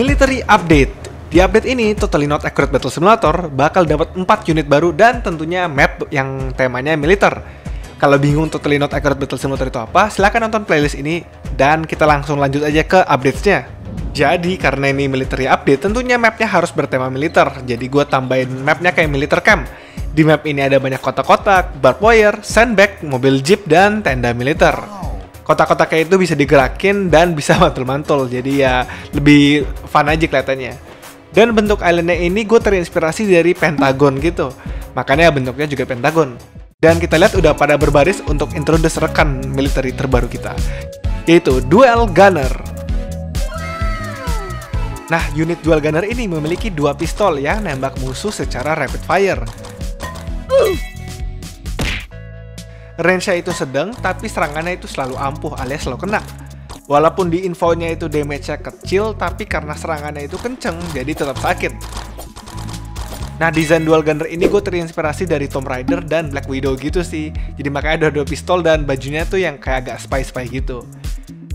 Military Update di update ini, Totally Not Accurate Battle Simulator bakal dapat 4 unit baru dan tentunya map yang temanya militer. Kalau bingung Totally Not Accurate Battle Simulator itu apa, silahkan nonton playlist ini dan kita langsung lanjut aja ke update-nya. Jadi karena ini military update, tentunya mapnya harus bertema militer. Jadi gue tambahin mapnya kayak militer camp. Di map ini ada banyak kotak-kotak, barbed wire, sandbag, mobil jeep, dan tenda militer. Kotak-kotaknya itu bisa digerakin dan bisa mantul-mantul, jadi ya lebih fun aja kelihatannya. Dan bentuk islandnya ini gue terinspirasi dari Pentagon gitu. Makanya bentuknya juga Pentagon. Dan kita lihat udah pada berbaris untuk introduce rekan military terbaru kita. Yaitu Dual Gunner. Nah, unit Dual Gunner ini memiliki dua pistol yang nembak musuh secara rapid fire. Range-nya itu sedang, tapi serangannya itu selalu ampuh alias selalu kena. Walaupun di infonya itu damage-nya kecil, tapi karena serangannya itu kenceng, jadi tetap sakit. Nah, desain dual gunner ini gue terinspirasi dari Tomb Raider dan Black Widow gitu sih. Jadi makanya ada dua pistol dan bajunya tuh yang kayak agak spy-spy gitu.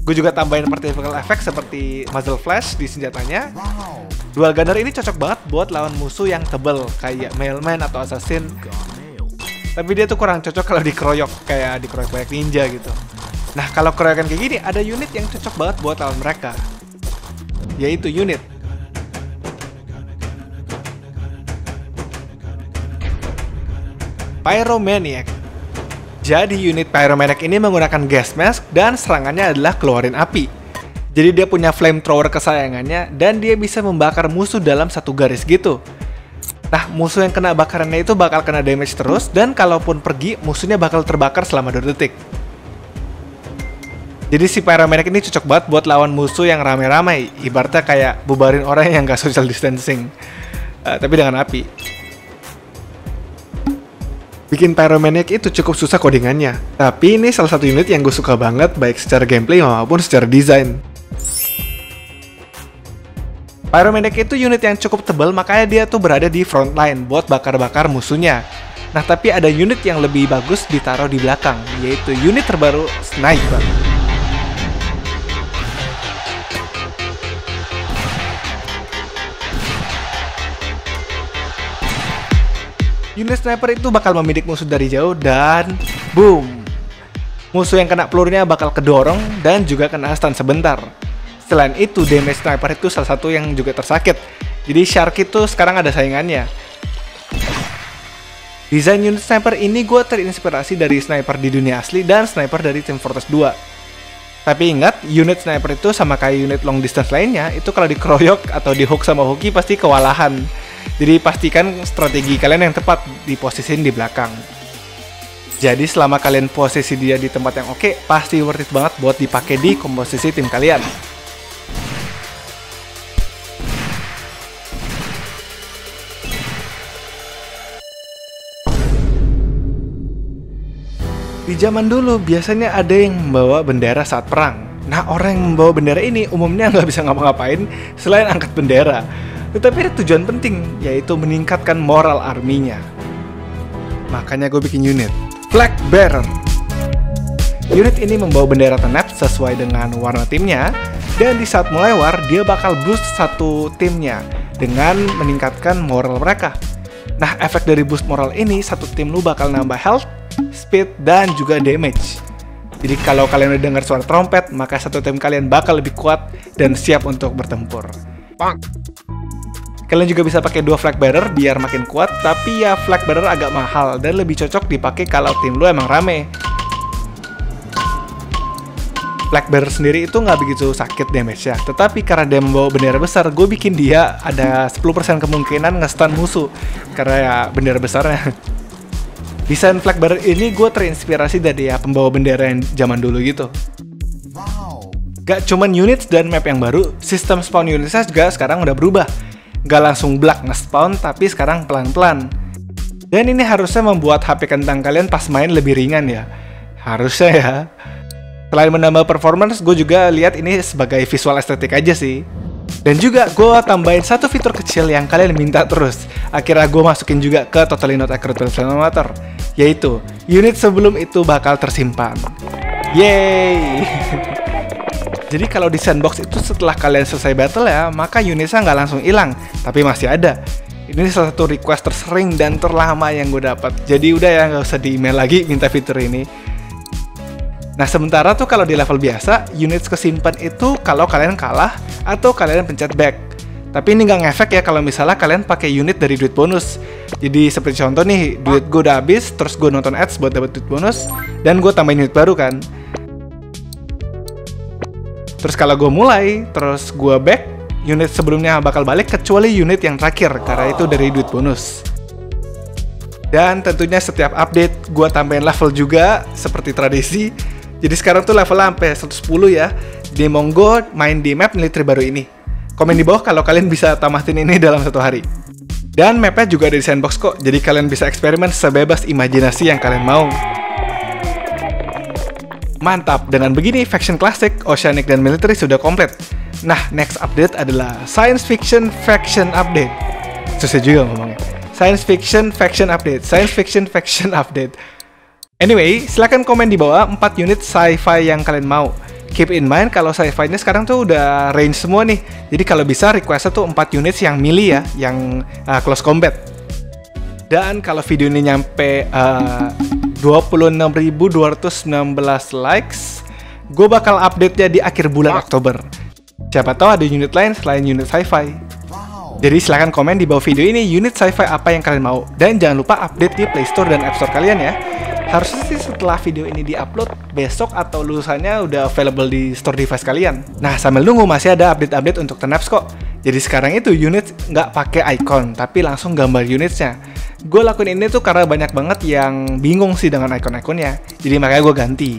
Gue juga tambahin particle effect seperti muzzle flash di senjatanya. Dual gunner ini cocok banget buat lawan musuh yang tebel kayak mailman atau assassin. Tapi dia tuh kurang cocok kalau dikeroyok kayak dikeroyok banyak ninja gitu. Nah, kalau keroyokan kayak gini, ada unit yang cocok banget buat lawan mereka. Yaitu unit Pyromaniac. Jadi unit Pyromaniac ini menggunakan gas mask dan serangannya adalah keluarin api. Jadi dia punya flamethrower kesayangannya dan dia bisa membakar musuh dalam satu garis gitu. Nah, musuh yang kena bakarannya itu bakal kena damage terus dan kalaupun pergi, musuhnya bakal terbakar selama 2 detik. Jadi si Pyromaniac ini cocok banget buat lawan musuh yang rame-rame, ibaratnya kayak bubarin orang yang gak social distancing, uh, tapi dengan api. Bikin Pyromaniac itu cukup susah codingannya, tapi ini salah satu unit yang gue suka banget baik secara gameplay maupun secara desain. Pyromaniac itu unit yang cukup tebal makanya dia tuh berada di front line buat bakar-bakar musuhnya. Nah tapi ada unit yang lebih bagus ditaruh di belakang, yaitu unit terbaru Sniper. Unit sniper itu bakal membidik musuh dari jauh dan boom. Musuh yang kena pelurunya bakal kedorong dan juga kena stun sebentar. Selain itu, damage sniper itu salah satu yang juga tersakit. Jadi Shark itu sekarang ada saingannya. Desain unit sniper ini gue terinspirasi dari sniper di dunia asli dan sniper dari Team Fortress 2. Tapi ingat, unit sniper itu sama kayak unit long distance lainnya, itu kalau dikeroyok atau dihook sama hoki pasti kewalahan. Jadi pastikan strategi kalian yang tepat di posisi di belakang. Jadi selama kalian posisi dia di tempat yang oke, pasti worth it banget buat dipakai di komposisi tim kalian. Di zaman dulu biasanya ada yang membawa bendera saat perang. Nah orang yang membawa bendera ini umumnya nggak bisa ngapa-ngapain selain angkat bendera. Tetapi ada tujuan penting, yaitu meningkatkan moral arminya. Makanya gue bikin unit, Flag Bearer. Unit ini membawa bendera tenap sesuai dengan warna timnya, dan di saat mulai war, dia bakal boost satu timnya dengan meningkatkan moral mereka. Nah, efek dari boost moral ini, satu tim lu bakal nambah health, speed, dan juga damage. Jadi kalau kalian udah dengar suara trompet, maka satu tim kalian bakal lebih kuat dan siap untuk bertempur. Bang. Kalian juga bisa pakai dua flag bearer biar makin kuat, tapi ya flag bearer agak mahal dan lebih cocok dipakai kalau tim lu emang rame. Flag bearer sendiri itu nggak begitu sakit damage ya, tetapi karena dia membawa bendera besar, gue bikin dia ada 10% kemungkinan nge-stun musuh karena ya bendera besarnya. Desain flag bearer ini gue terinspirasi dari ya pembawa bendera yang zaman dulu gitu. Gak cuman unit dan map yang baru, sistem spawn unitnya juga sekarang udah berubah gak langsung black nge-spawn tapi sekarang pelan-pelan. Dan ini harusnya membuat HP kentang kalian pas main lebih ringan ya. Harusnya ya. Selain menambah performance, gue juga lihat ini sebagai visual estetik aja sih. Dan juga gue tambahin satu fitur kecil yang kalian minta terus. Akhirnya gue masukin juga ke Totally Not Accurate Simulator. Yaitu, unit sebelum itu bakal tersimpan. Yeay! Jadi kalau di sandbox itu setelah kalian selesai battle ya, maka unitnya nggak langsung hilang, tapi masih ada. Ini salah satu request tersering dan terlama yang gue dapat. Jadi udah ya nggak usah di email lagi minta fitur ini. Nah sementara tuh kalau di level biasa, unit kesimpan itu kalau kalian kalah atau kalian pencet back. Tapi ini nggak ngefek ya kalau misalnya kalian pakai unit dari duit bonus. Jadi seperti contoh nih, duit gue udah habis, terus gue nonton ads buat dapat duit bonus, dan gue tambahin unit baru kan. Terus kalau gue mulai, terus gue back, unit sebelumnya bakal balik kecuali unit yang terakhir, karena itu dari duit bonus. Dan tentunya setiap update gue tambahin level juga, seperti tradisi. Jadi sekarang tuh level sampai 110 ya. Di monggo main di map militer baru ini. Komen di bawah kalau kalian bisa tamatin ini dalam satu hari. Dan mapnya juga ada di sandbox kok, jadi kalian bisa eksperimen sebebas imajinasi yang kalian mau. Mantap, dengan begini Faction Classic, Oceanic, dan Military sudah komplit. Nah, next update adalah Science Fiction Faction Update. Susah juga ngomongnya. Science Fiction Faction Update, Science Fiction Faction Update. Anyway, silahkan komen di bawah 4 unit sci-fi yang kalian mau. Keep in mind kalau sci-fi-nya sekarang tuh udah range semua nih. Jadi kalau bisa request tuh 4 units yang melee ya, yang uh, close combat. Dan kalau video ini nyampe uh, 26.216 likes, gue bakal update-nya di akhir bulan Oktober. Siapa tahu ada unit lain selain unit sci-fi. Jadi silahkan komen di bawah video ini unit sci-fi apa yang kalian mau. Dan jangan lupa update di Play Store dan App Store kalian ya. Harusnya sih setelah video ini diupload besok atau lulusannya udah available di store device kalian. Nah sambil nunggu masih ada update-update untuk Tenaps kok. Jadi sekarang itu unit nggak pakai icon tapi langsung gambar unitnya gue lakuin ini tuh karena banyak banget yang bingung sih dengan icon-iconnya. Jadi makanya gue ganti.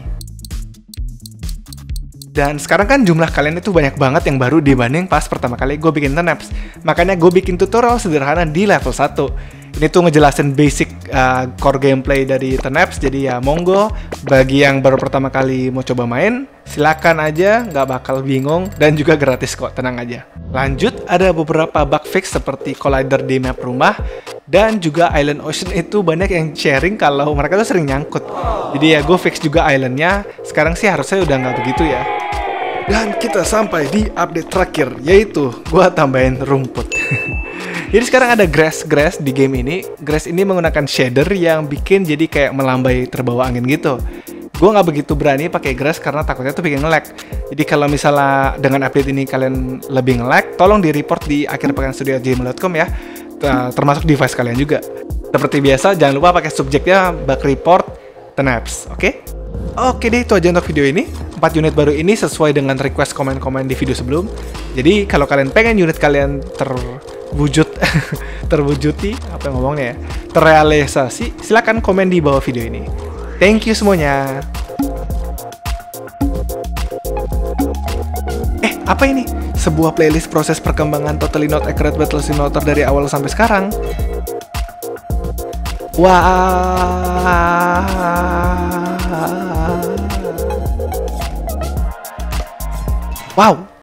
Dan sekarang kan jumlah kalian itu banyak banget yang baru dibanding pas pertama kali gue bikin Tenaps. Makanya gue bikin tutorial sederhana di level 1. Ini tuh ngejelasin basic uh, core gameplay dari Tenaps. Jadi ya monggo bagi yang baru pertama kali mau coba main, silakan aja, nggak bakal bingung dan juga gratis kok, tenang aja. Lanjut, ada beberapa bug fix seperti collider di map rumah dan juga Island Ocean itu banyak yang sharing kalau mereka tuh sering nyangkut. Jadi ya gue fix juga islandnya. Sekarang sih harusnya udah nggak begitu ya. Dan kita sampai di update terakhir, yaitu gua tambahin rumput. jadi sekarang ada grass-grass di game ini. Grass ini menggunakan shader yang bikin jadi kayak melambai terbawa angin gitu. Gue nggak begitu berani pakai grass karena takutnya tuh bikin nge-lag. Jadi kalau misalnya dengan update ini kalian lebih nge-lag, tolong di report di akhir pekan studio gmail.com ya. Termasuk device kalian juga. Seperti biasa, jangan lupa pakai subjeknya bug report tenaps, oke? Okay? Oke deh, itu aja untuk video ini. 4 unit baru ini sesuai dengan request komen-komen di video sebelum. Jadi kalau kalian pengen unit kalian terwujud, terwujuti, apa yang ngomongnya ya, terrealisasi, silahkan komen di bawah video ini. Thank you semuanya. Eh, apa ini? Sebuah playlist proses perkembangan Totally Not Accurate Battle Simulator dari awal sampai sekarang. Wah. Wow,